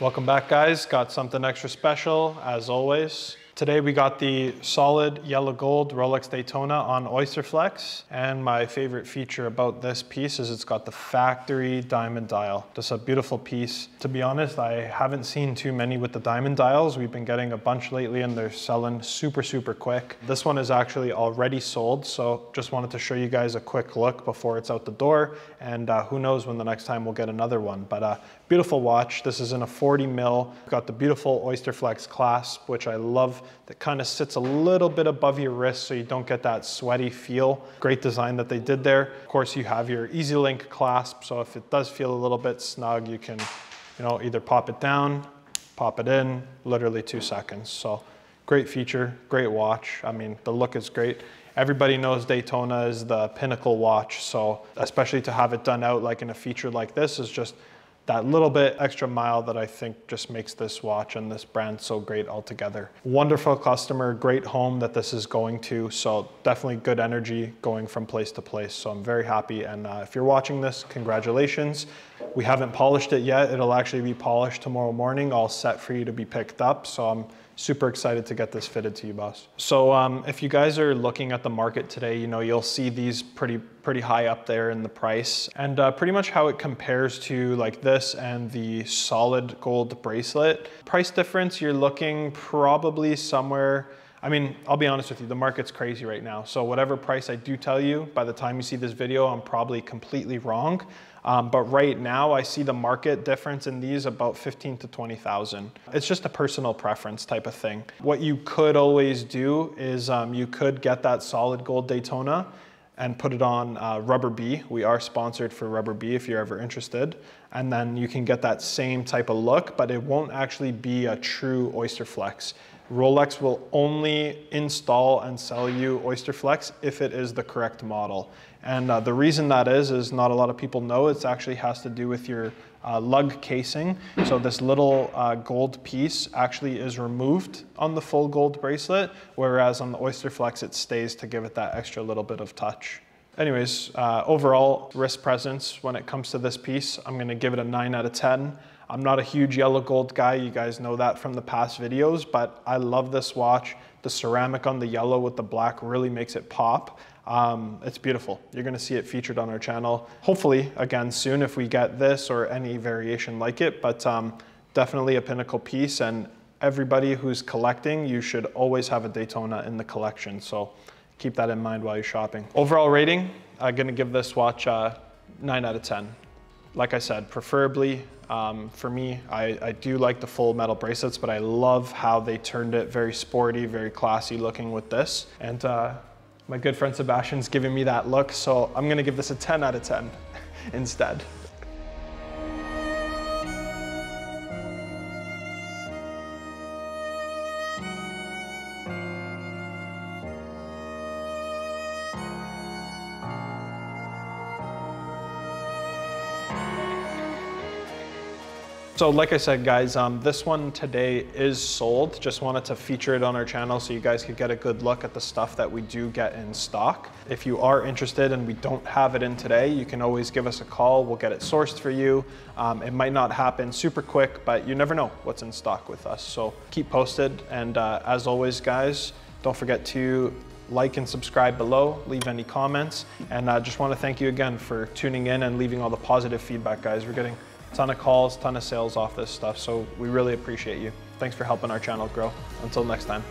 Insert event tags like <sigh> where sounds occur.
Welcome back guys, got something extra special as always. Today we got the solid yellow gold Rolex Daytona on Oyster Flex. And my favorite feature about this piece is it's got the factory diamond dial. Just a beautiful piece. To be honest, I haven't seen too many with the diamond dials. We've been getting a bunch lately and they're selling super, super quick. This one is actually already sold. So just wanted to show you guys a quick look before it's out the door. And uh, who knows when the next time we'll get another one. But uh, beautiful watch. This is in a 40 mil. Got the beautiful Oyster Flex clasp, which I love that kind of sits a little bit above your wrist so you don't get that sweaty feel. Great design that they did there. Of course, you have your Easy Link clasp, so if it does feel a little bit snug, you can you know, either pop it down, pop it in, literally two seconds. So great feature, great watch. I mean, the look is great. Everybody knows Daytona is the pinnacle watch, so especially to have it done out like in a feature like this is just that little bit extra mile that I think just makes this watch and this brand so great altogether. Wonderful customer, great home that this is going to. So definitely good energy going from place to place. So I'm very happy. And uh, if you're watching this, congratulations. We haven't polished it yet. It'll actually be polished tomorrow morning, all set for you to be picked up. So I'm super excited to get this fitted to you, boss. So um, if you guys are looking at the market today, you know, you'll see these pretty, pretty high up there in the price and uh, pretty much how it compares to like this and the solid gold bracelet. Price difference, you're looking probably somewhere I mean, I'll be honest with you, the market's crazy right now. So whatever price I do tell you, by the time you see this video, I'm probably completely wrong. Um, but right now I see the market difference in these about 15 to 20,000. It's just a personal preference type of thing. What you could always do is um, you could get that solid gold Daytona and put it on uh, Rubber B. We are sponsored for Rubber B if you're ever interested. And then you can get that same type of look, but it won't actually be a true Oyster Flex. Rolex will only install and sell you Oyster Flex if it is the correct model. And uh, the reason that is, is not a lot of people know, it actually has to do with your uh, lug casing. So this little uh, gold piece actually is removed on the full gold bracelet, whereas on the Oyster Flex it stays to give it that extra little bit of touch. Anyways, uh, overall wrist presence when it comes to this piece, I'm gonna give it a nine out of 10. I'm not a huge yellow gold guy, you guys know that from the past videos, but I love this watch. The ceramic on the yellow with the black really makes it pop. Um, it's beautiful. You're gonna see it featured on our channel. Hopefully, again, soon if we get this or any variation like it, but um, definitely a pinnacle piece and everybody who's collecting, you should always have a Daytona in the collection. So keep that in mind while you're shopping. Overall rating, I'm gonna give this watch a nine out of 10. Like I said, preferably um, for me, I, I, do like the full metal bracelets, but I love how they turned it very sporty, very classy looking with this. And uh, my good friend Sebastian's giving me that look, so I'm gonna give this a 10 out of 10 <laughs> instead. So like I said, guys, um, this one today is sold. Just wanted to feature it on our channel so you guys could get a good look at the stuff that we do get in stock. If you are interested and we don't have it in today, you can always give us a call. We'll get it sourced for you. Um, it might not happen super quick, but you never know what's in stock with us. So keep posted. And uh, as always, guys, don't forget to like and subscribe below, leave any comments. And I uh, just want to thank you again for tuning in and leaving all the positive feedback, guys. We're getting ton of calls, ton of sales off this stuff. So we really appreciate you. Thanks for helping our channel grow. Until next time.